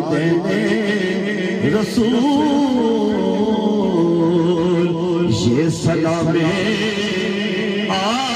वालिदैन रसूल ये सलामे आ